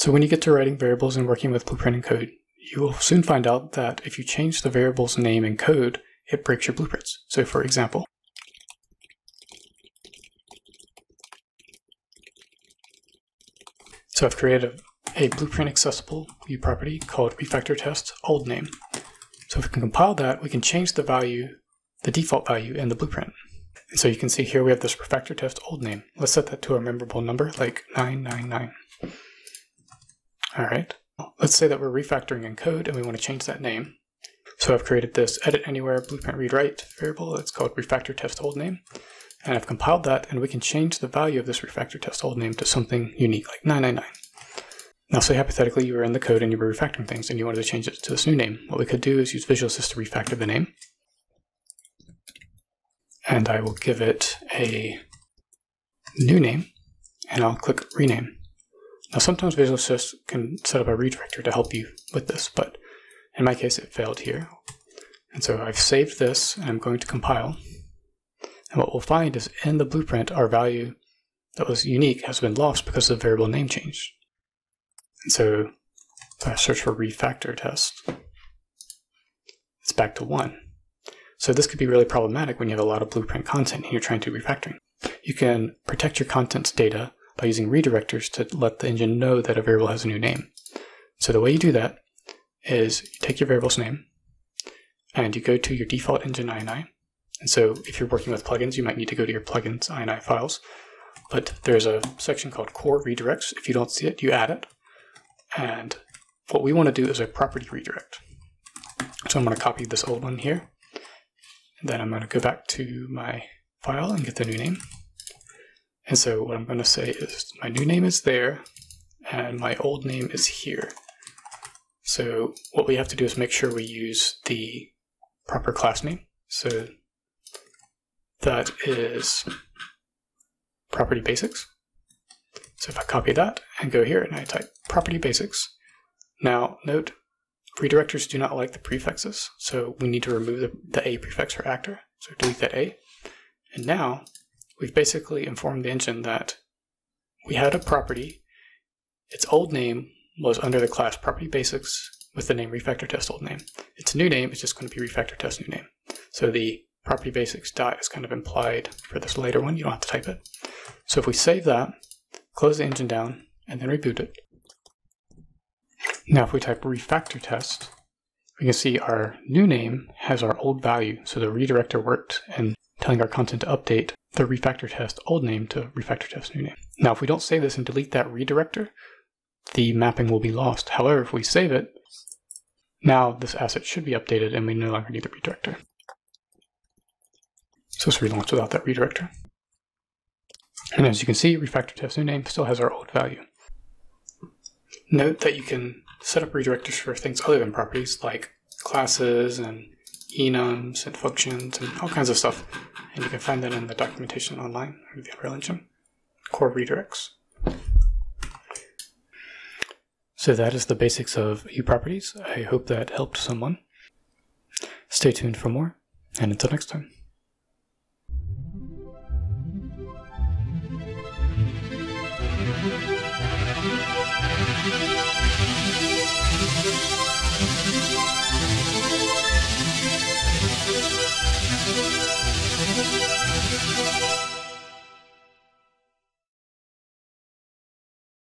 So when you get to writing variables and working with blueprinting code, you will soon find out that if you change the variable's name in code, it breaks your blueprints. So for example, so I've created a, a blueprint accessible UProperty called refactor test old name. So if we can compile that, we can change the value, the default value in the blueprint. And so you can see here we have this refactor test old name. Let's set that to a memorable number like 999. All right. Let's say that we're refactoring in code and we want to change that name. So I've created this edit anywhere blueprint read write variable. It's called refactor test old name. And I've compiled that and we can change the value of this refactor test old name to something unique like 999. Now say hypothetically you were in the code and you were refactoring things and you wanted to change it to this new name. What we could do is use Visual Assist to refactor the name. And I will give it a new name and I'll click rename. Now sometimes Visual Assist can set up a redirector to help you with this, but in my case it failed here. And so I've saved this and I'm going to compile. And what we'll find is in the blueprint our value that was unique has been lost because the variable name changed. And so if I search for refactor test, it's back to one. So this could be really problematic when you have a lot of blueprint content and you're trying to refactoring. You can protect your content's data by using redirectors to let the engine know that a variable has a new name. So the way you do that is you take your variable's name and you go to your default engine INI. And so if you're working with plugins, you might need to go to your plugins INI files. But there's a section called core redirects. If you don't see it, you add it. And what we want to do is a property redirect. So I'm going to copy this old one here. And then I'm going to go back to my file and get the new name. And so what I'm going to say is my new name is there and my old name is here. So what we have to do is make sure we use the proper class name. So that is property basics. So if I copy that and go here and I type property basics, now note redirectors do not like the prefixes, so we need to remove the, the A prefix for actor. So delete that A. And now we've basically informed the engine that we had a property, its old name was under the class property basics with the name refactor test old name. Its new name is just going to be refactor test new name. So the property basics dot is kind of implied for this later one. You don't have to type it. So if we save that, close the engine down, and then reboot it. Now if we type refactor test, we can see our new name has our old value. So the redirector worked and telling our content to update the refactor test old name to refactor test new name. Now if we don't save this and delete that redirector, the mapping will be lost. However, if we save it, now this asset should be updated and we no longer need the redirector. So let's relaunch without that redirector. And as you can see, refactor test new name still has our old value. Note that you can set up redirectors for things other than properties like classes and enums and functions and all kinds of stuff. And you can find that in the documentation online of the Unreal Engine. Core redirects. So that is the basics of UProperties. I hope that helped someone. Stay tuned for more, and until next time.